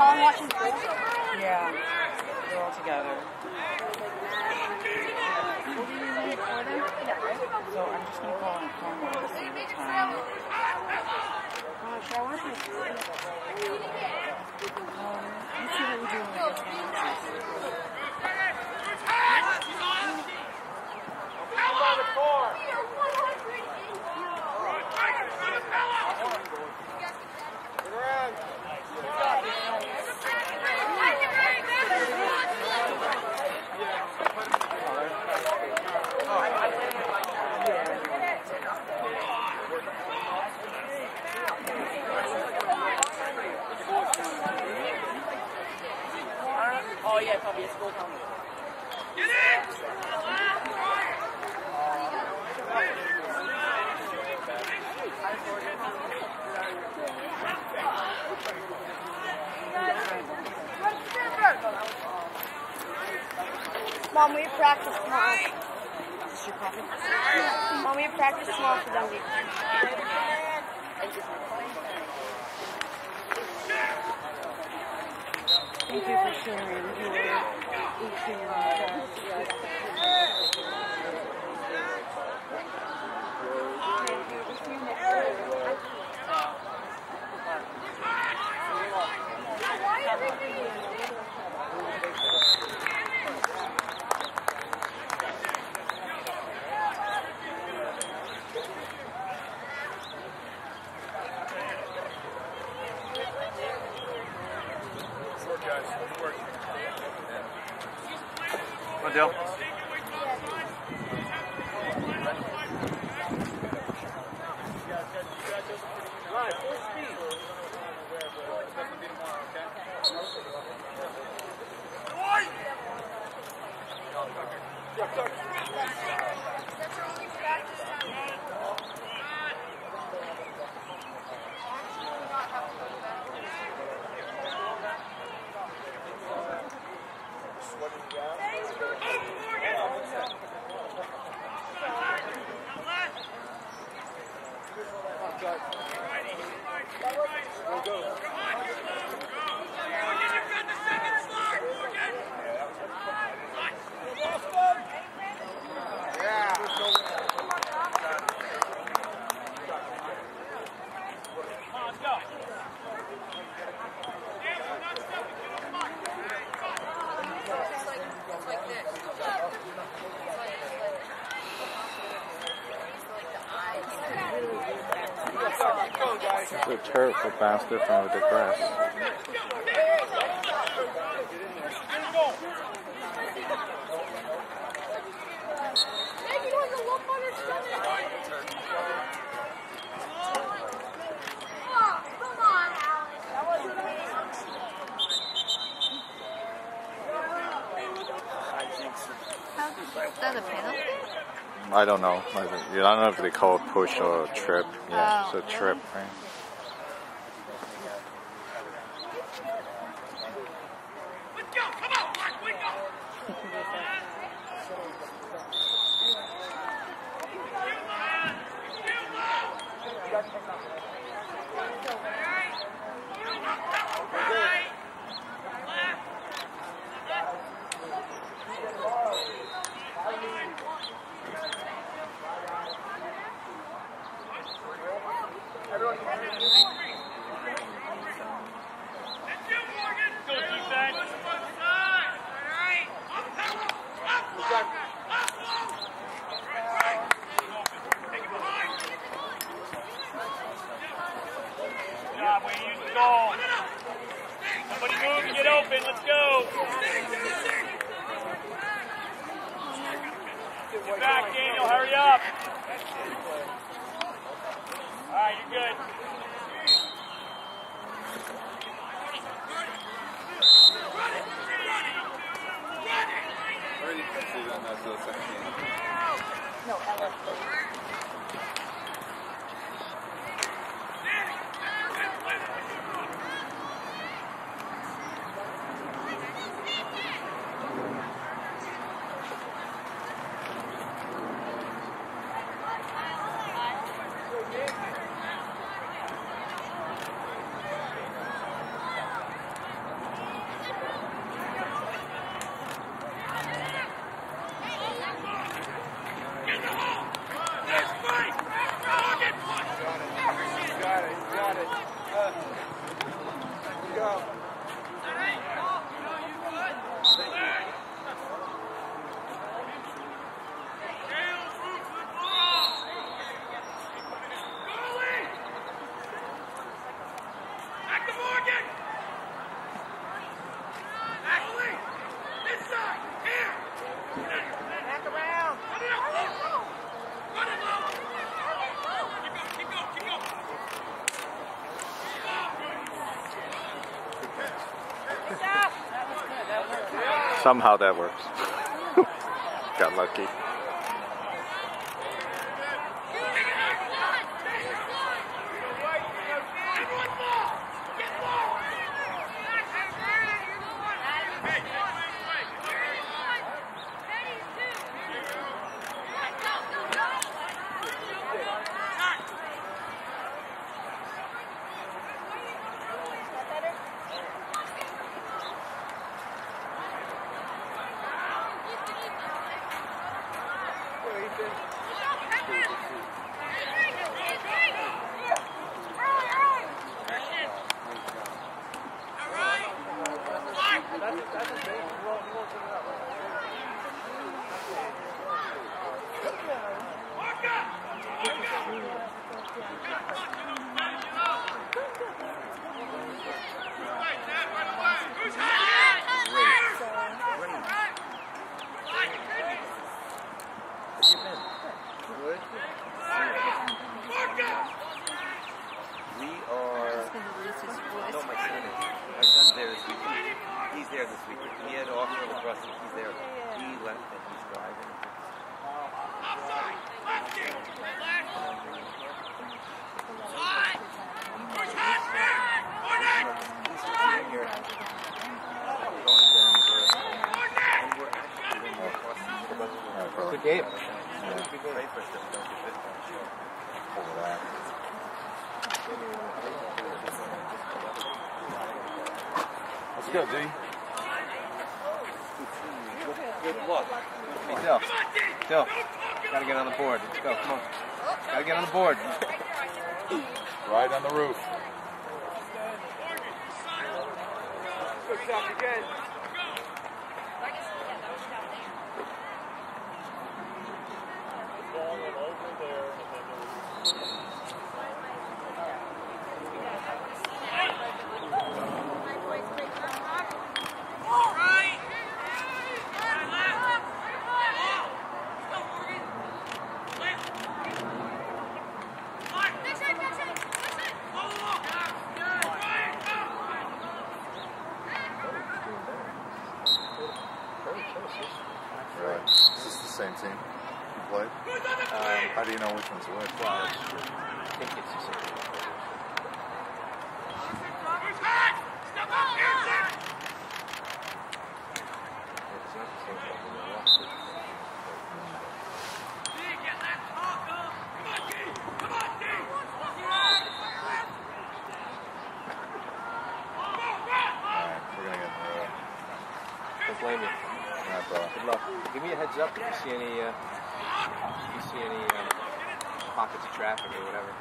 Colin watching Yeah, they're all together. So I'm just gonna call and call them to see what time. Oh, I watch it? Um, let's see what we do when we get to the Oh Mom, we practice tomorrow. Is your coffee? Mom, we practice tomorrow for Dundee. Thank you for sharing your 18 Work, Come on, Dale. turf a bastard from the press. I don't know. I don't know if they call it push or trip. Yeah, oh, it's a trip, right? Somehow that works. Got lucky. Everyone ball! Get ball! We are. He's gonna lose his voice. No, my son is. My son's there this weekend. He's there this weekend. He had Brussels. He's there. He left and he's driving. Going across the river. Good game. Let's go, D. Good luck. Hey, Dill. Dill. Gotta get on the board. Let's go. Come on. Gotta get on the board. Right on the roof. Good job again. You see any, uh, you see any um, pockets of traffic or whatever.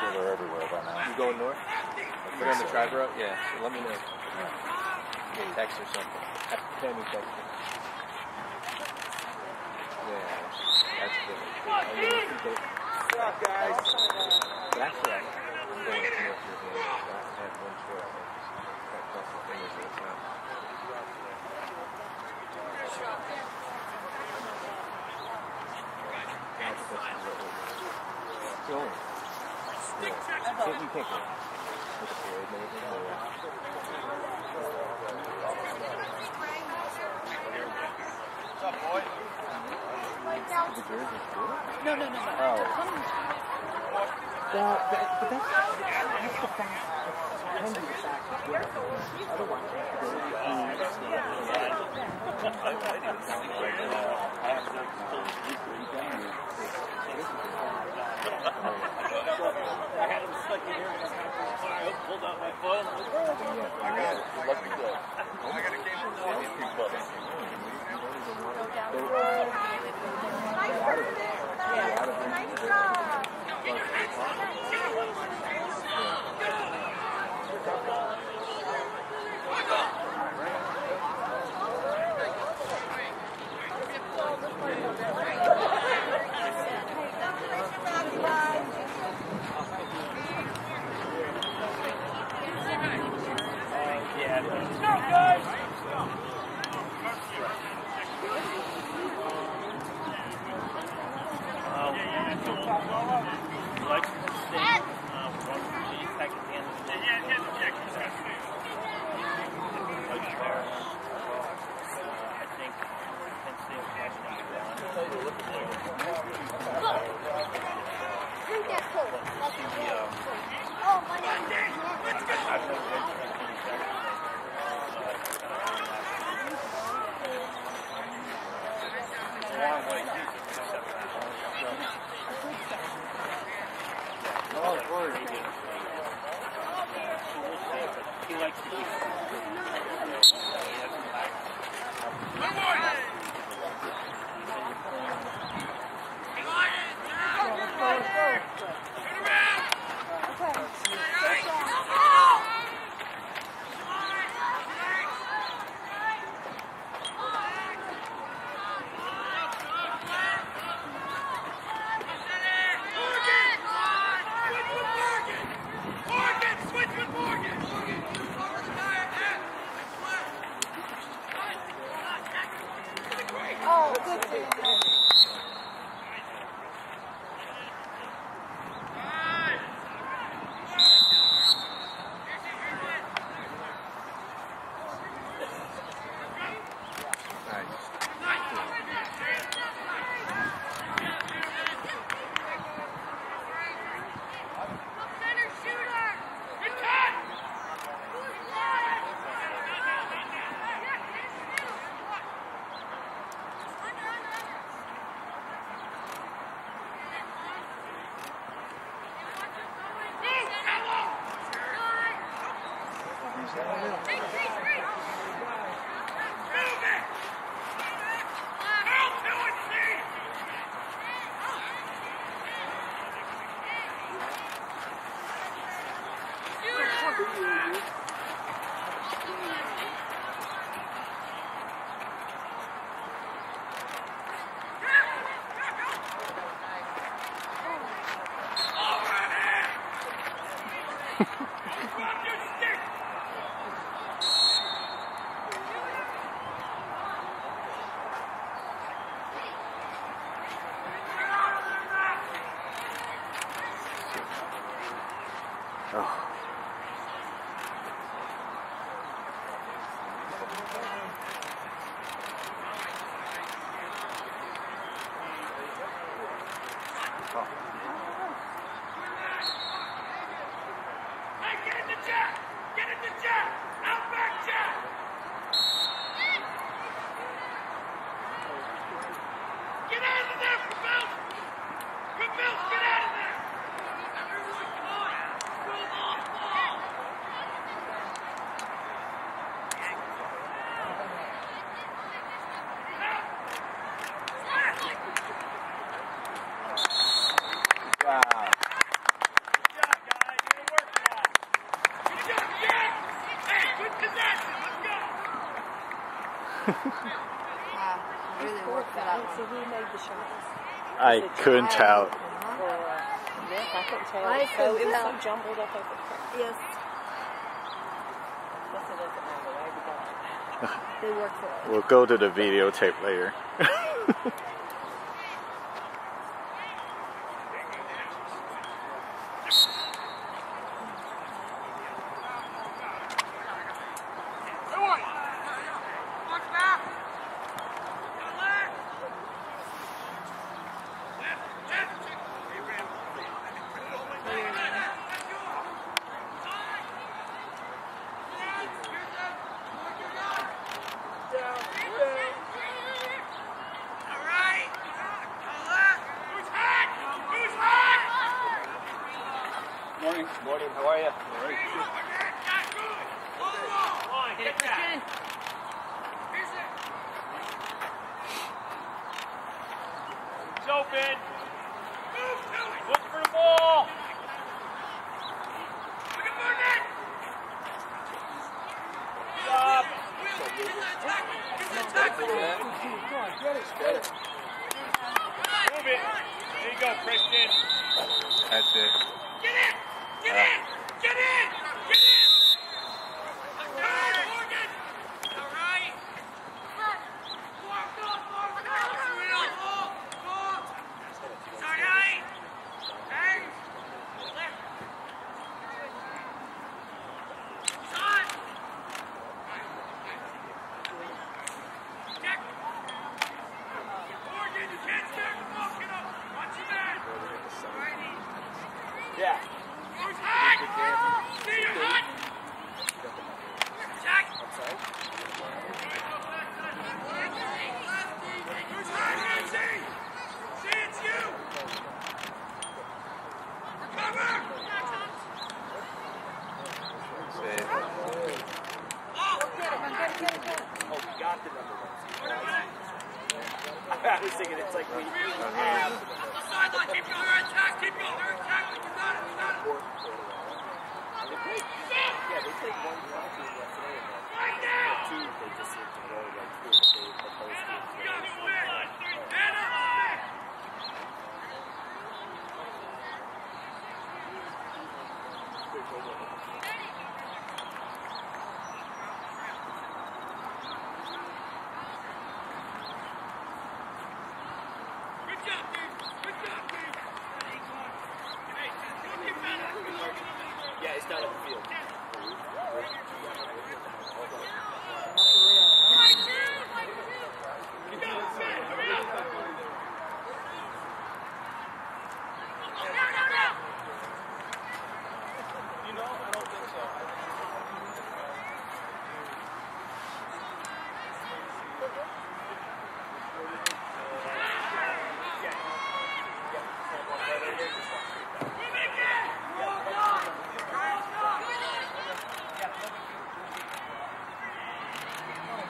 Sure, they're everywhere by now. You going north? I Put on the so. drive route? Yeah, so let me know. Yeah. Get text or something. Have to me text. Yeah, that's good. I'm gonna keep it. What's up, guys? But actually, I'm going to North Virginia. I had one trip. I just got cross the fingers that it's not. That's supposed to be what we're- It's only- parade and. No, no, no, the fact. That's the fact you Morgan! So one. who made the shots? I couldn't tell. Or, yes, I couldn't tell. I so it was so jumbled up over the Yes, Guess it doesn't matter, right? Got it. they worked for it. We'll go to the videotape later. Morning. How are you? It's open. Look for the ball. Stop. Get it. Get it. Move it. There you go, Christian. That's it. Get in!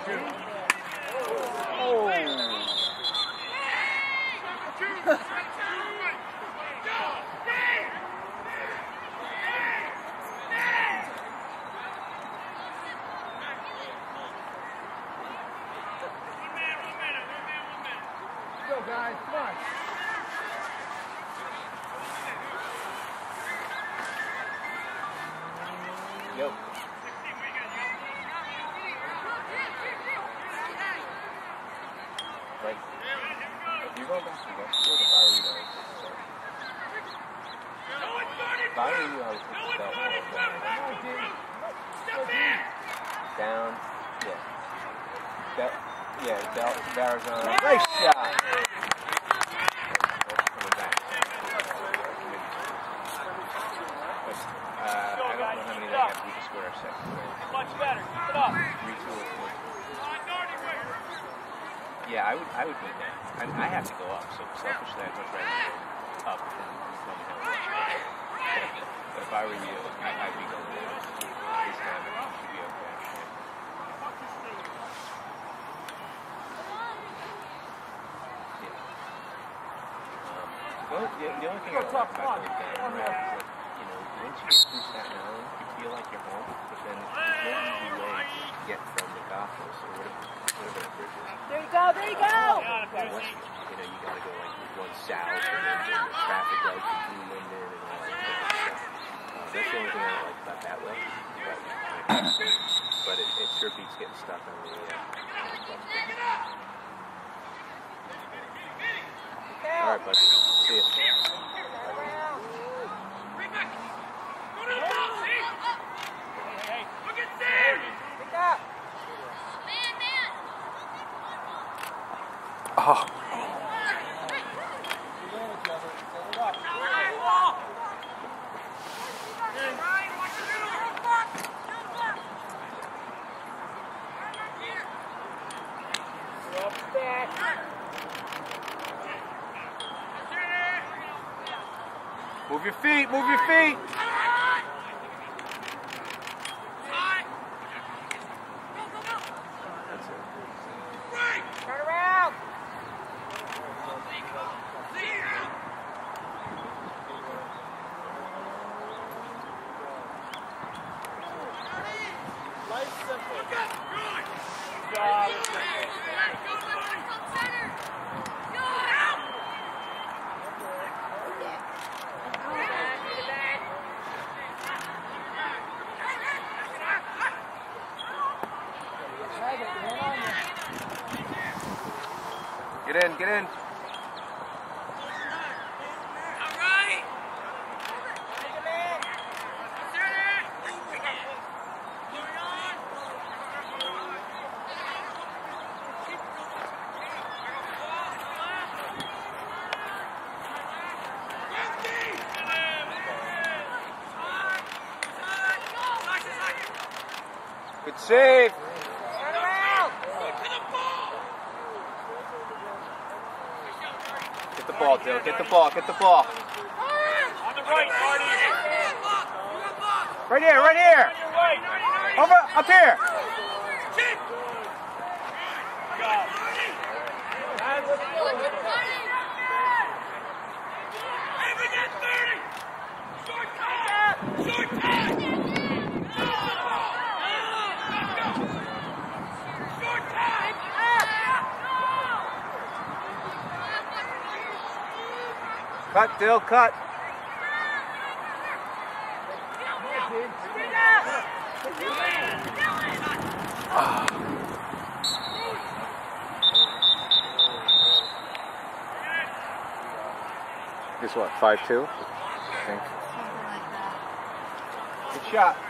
Go, down. Yeah. Belt, yeah, belt, Barazon. Nice shot. Coming back. But, uh, I don't know how many they have. We just scored our second. Much better. Keep it up. Three, two, or four. Yeah, I would. I would win that. I, I have to go up, so selfishly, I'd much rather go up than come down. But if I were you, I, I'd be going down. This time, it should be okay. Um, the, only, the, the only thing I like about those games that, you know, once you get through Staten Island, you feel like you're home, but then there's no easy way to get from the Goethals or whatever, whatever There you go, there you go. But once, you know, you gotta go like one south and then do the traffic lights and Blue Linden and all that kind of stuff. Uh, that's the only thing I don't like about that way. But, but it, it sure beats getting stuck on the, uh, on the bus. All right, bud. See you. Bring back. Go to the ball, see? Look at Sam. Pick up. Oh, Move your feet. Move your feet. That's it. Turn around. Get in. Get in. Good save. Turn around. Get the ball, Dill. Get the ball. Get the ball. On the right, Marty. Right here. Right here. On your right. Over. Up here. Cut, Dill. Cut. Guess what? Five two. I think. Good shot.